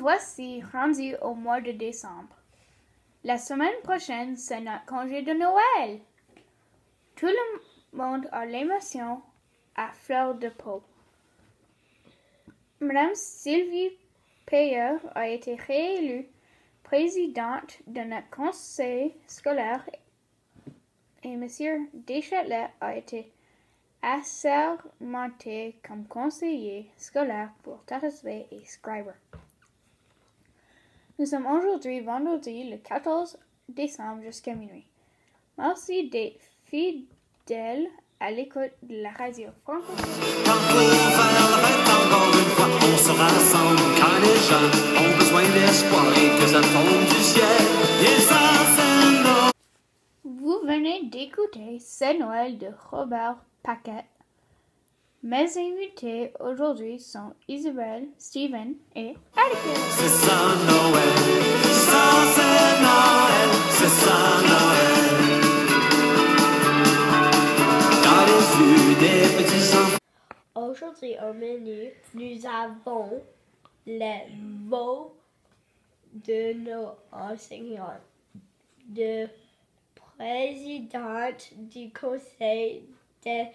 voici rendus au mois de décembre. La semaine prochaine, c'est notre congé de Noël. Tout le monde a l'émotion à fleur de peau. Madame Sylvie Payer a été réélue présidente de notre conseil scolaire et Monsieur Deschâtelet a été assermenté comme conseiller scolaire pour Tatasvay et Scriber. Nous sommes aujourd'hui vendredi le 14 décembre jusqu'à minuit. Merci d'être fidèles à l'écoute de la radio. Vous venez d'écouter C'est Noël de Robert Paquette. Mes invités aujourd'hui sont Isabelle, Steven et Atticus. C'est ça Noël, ça c'est Noël, c'est ça Noël. Dans les yeux des petits enfants. Aujourd'hui au menu, nous avons les mots de nos enseignants, de présidente du conseil des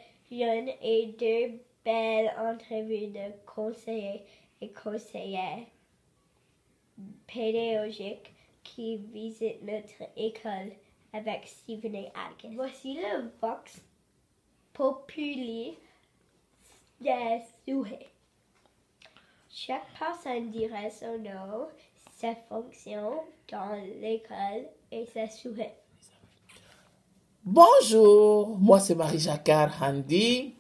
et deux belles entrevues de conseillers et conseillères pédagogiques qui visitent notre école avec Stephen et Atkins. Voici le Vox Populi des souhaits. Chaque personne dirait son nom, sa fonction dans l'école et ses souhaits. Bonjour, moi c'est Marie-Jacquard Handy,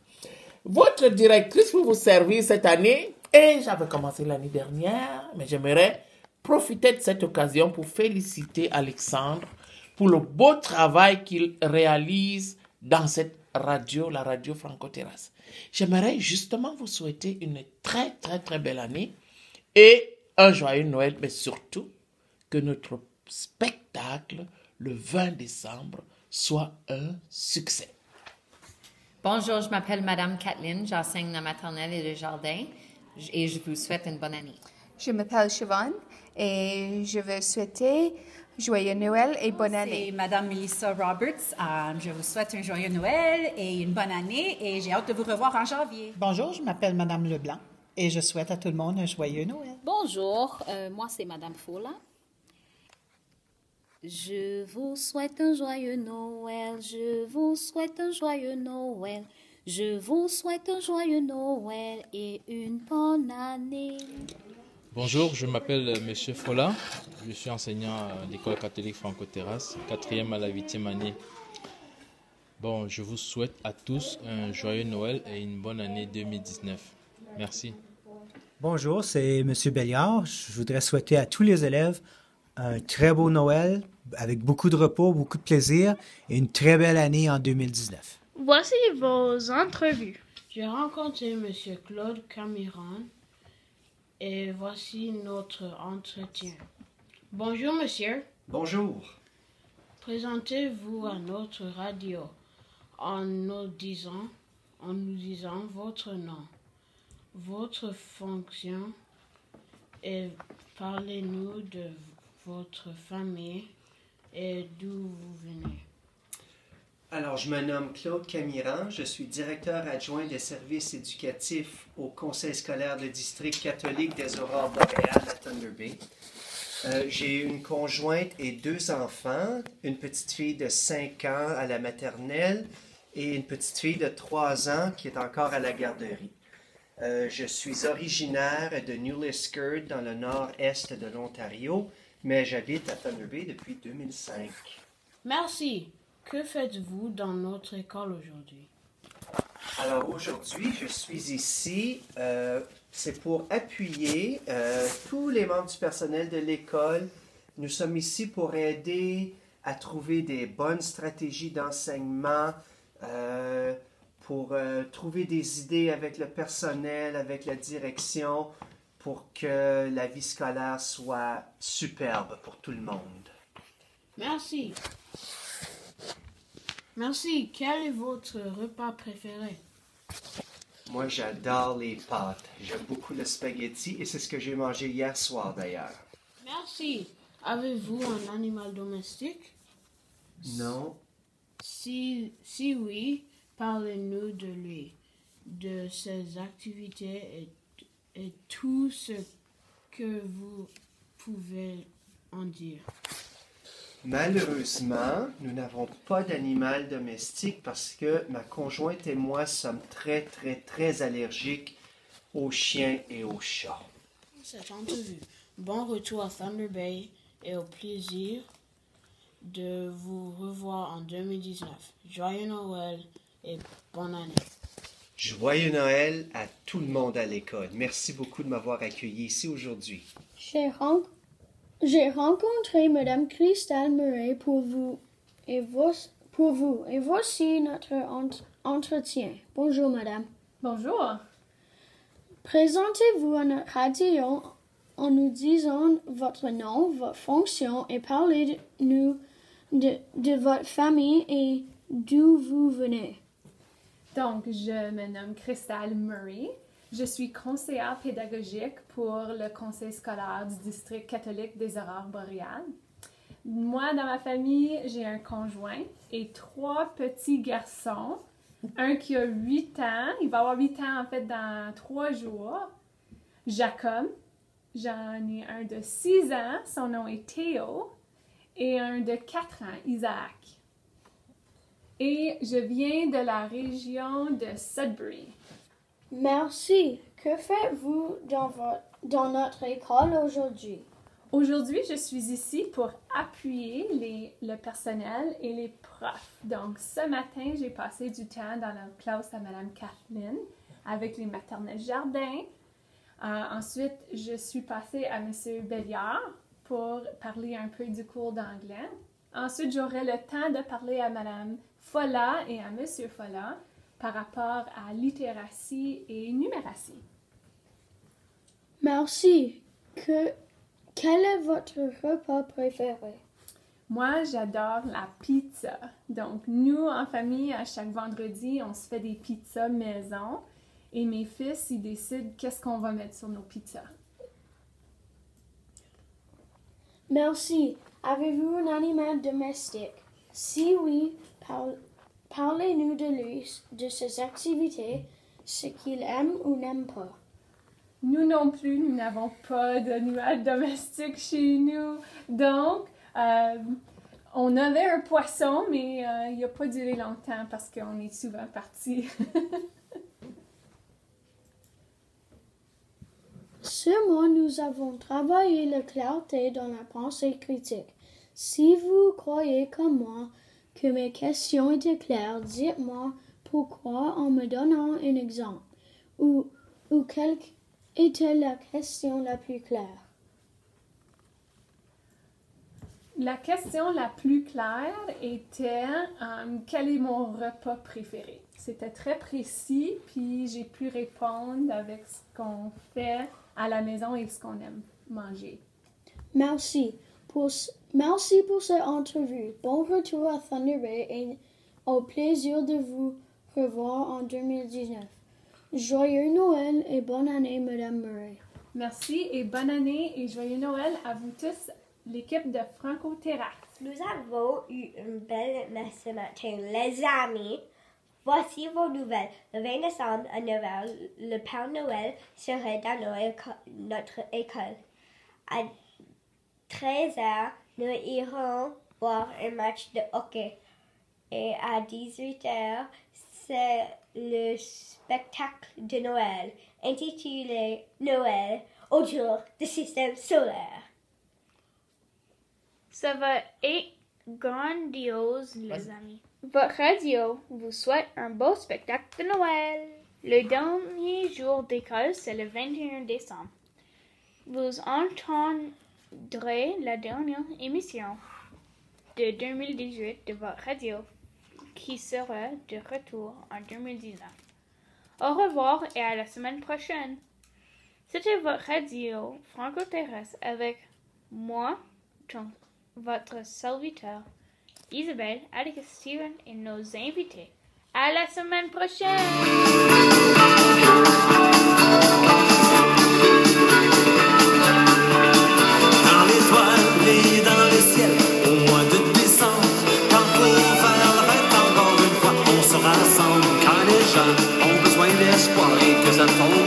votre directrice pour vous servir cette année. Et j'avais commencé l'année dernière, mais j'aimerais profiter de cette occasion pour féliciter Alexandre pour le beau travail qu'il réalise dans cette radio, la radio Franco-Terrasse. J'aimerais justement vous souhaiter une très très très belle année et un joyeux Noël, mais surtout que notre spectacle le 20 décembre soit un succès. Bonjour, je m'appelle Madame Kathleen, j'enseigne la maternelle et le jardin et je vous souhaite une bonne année. Je m'appelle Siobhan et je veux souhaiter joyeux Noël et bonne C'est année. Madame Melissa Roberts. Euh, je vous souhaite un joyeux Noël et une bonne année et j'ai hâte de vous revoir en janvier. Bonjour, je m'appelle Madame Leblanc et je souhaite à tout le monde un joyeux Noël. Bonjour, euh, moi c'est Madame Fola. Je vous souhaite un joyeux Noël, je vous souhaite un joyeux Noël, je vous souhaite un joyeux Noël et une bonne année. Bonjour, je m'appelle euh, Monsieur Fola. Je suis enseignant à l'école catholique Franco-Terrasse, quatrième à la huitième année. Bon, je vous souhaite à tous un joyeux Noël et une bonne année 2019. Merci. Bonjour, c'est M. Belliard. Je voudrais souhaiter à tous les élèves un très beau Noël avec beaucoup de repos, beaucoup de plaisir et une très belle année en 2019. Voici vos entrevues. J'ai rencontré M. Claude Cameron et voici notre entretien. Bonjour monsieur, Bonjour. présentez-vous à notre radio en nous disant, en nous disant votre nom, votre fonction et parlez-nous de votre famille et d'où vous venez? Alors, je me nomme Claude Camiran. Je suis directeur adjoint des services éducatifs au Conseil scolaire de district catholique des Aurores boréales à Thunder Bay. Euh, J'ai une conjointe et deux enfants, une petite fille de 5 ans à la maternelle et une petite fille de 3 ans qui est encore à la garderie. Euh, je suis originaire de New Liskeard dans le nord-est de l'Ontario, mais j'habite à Thunder Bay depuis 2005. Merci. Que faites-vous dans notre école aujourd'hui? Alors aujourd'hui, je suis ici, euh, c'est pour appuyer euh, tous les membres du personnel de l'école. Nous sommes ici pour aider à trouver des bonnes stratégies d'enseignement, euh, pour trouver des idées avec le personnel, avec la direction, pour que la vie scolaire soit superbe pour tout le monde. Merci. Merci. Quel est votre repas préféré? Moi, j'adore les pâtes. J'aime beaucoup le spaghetti et c'est ce que j'ai mangé hier soir d'ailleurs. Merci. Avez-vous un animal domestique? Non. Si, si oui, parlez-nous de lui, de ses activités et, et tout ce que vous pouvez en dire. Malheureusement, nous n'avons pas d'animal domestique parce que ma conjointe et moi sommes très, très, très allergiques aux chiens et aux chats. Cette entrevue. Bon retour à Thunder Bay et au plaisir de vous revoir en 2019. Joyeux Noël et bonne année. Joyeux Noël à tout le monde à l'école. Merci beaucoup de m'avoir accueilli ici aujourd'hui. J'ai ren- j'ai rencontré Madame Cristal Murray pour vous et vo- pour vous et voici notre ent- entretien. Bonjour Madame. Bonjour. Présentez-vous à notre radio en nous disant votre nom, votre fonction et parlez-nous de, de votre famille et d'où vous venez. Donc, je me nomme Crystal Murray. Je suis conseillère pédagogique pour le conseil scolaire du district catholique des Aurores boréales. Moi, dans ma famille, j'ai un conjoint et trois petits garçons. Un qui a 8 ans, il va avoir 8 ans en fait dans trois jours. Jacob, j'en ai un de 6 ans, son nom est Théo, et un de 4 ans, Isaac. Et je viens de la région de Sudbury. Merci. Que faites-vous dans, votre, dans notre école aujourd'hui? Aujourd'hui, je suis ici pour appuyer les, le personnel et les profs. Donc, ce matin, j'ai passé du temps dans la classe à Madame Kathleen avec les maternelles jardins. Euh, ensuite, je suis passée à Monsieur Belliard pour parler un peu du cours d'anglais. Ensuite, j'aurai le temps de parler à Madame Folla et à Monsieur Folla par rapport à littératie et numératie. Merci. Que, quel est votre repas préféré? Moi, j'adore la pizza. Donc, nous, en famille, à chaque vendredi, on se fait des pizzas maison. Et mes fils, ils décident qu'est-ce qu'on va mettre sur nos pizzas. Merci. Avez-vous un animal domestique? Si oui, par- parlez-nous de lui, de ses activités, ce qu'il aime ou n'aime pas. Nous non plus, nous n'avons pas d'animal domestique chez nous. Donc, euh, on avait un poisson, mais euh, il n'a pas duré longtemps parce qu'on est souvent partis. Ce mois, nous avons travaillé la clarté dans la pensée critique. Si vous croyez comme moi que mes questions étaient claires, dites-moi pourquoi en me donnant un exemple. Ou, ou quelle était la question la plus claire? La question la plus claire était euh, quel est mon repas préféré? C'était très précis, puis j'ai pu répondre avec ce qu'on fait à la maison et ce qu'on aime manger. Merci pour, merci pour cette entrevue. Bon retour à Thunder Bay et au plaisir de vous revoir en 2019. Joyeux Noël et bonne année, Madame Murray. Merci et bonne année et joyeux Noël à vous tous, l'équipe de Franco Terrace. Nous avons eu une belle messe ce matin, les amis. Voici vos nouvelles. Le 20 décembre, à Noël, le Père Noël serait dans notre école. À 13h, nous irons voir un match de hockey. Et à 18h, c'est le spectacle de Noël, intitulé Noël autour du système solaire. Ça va être grandiose, les amis. Votre radio vous souhaite un beau spectacle de Noël. Le dernier jour d'école, c'est le 21 décembre. Vous entendrez la dernière émission de 2018 de votre radio qui sera de retour en 2019. Au revoir et à la semaine prochaine. C'était votre radio franco-terrestre avec moi, ton- votre serviteur, Isabelle, Atticus Steven et nos invités. À la semaine prochaine! D'espoir et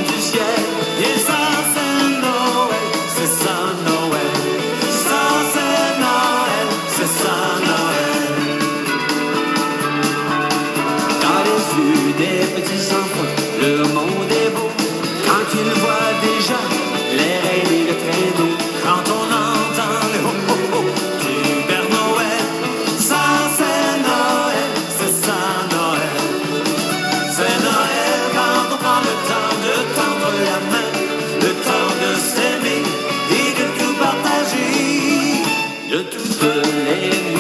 believe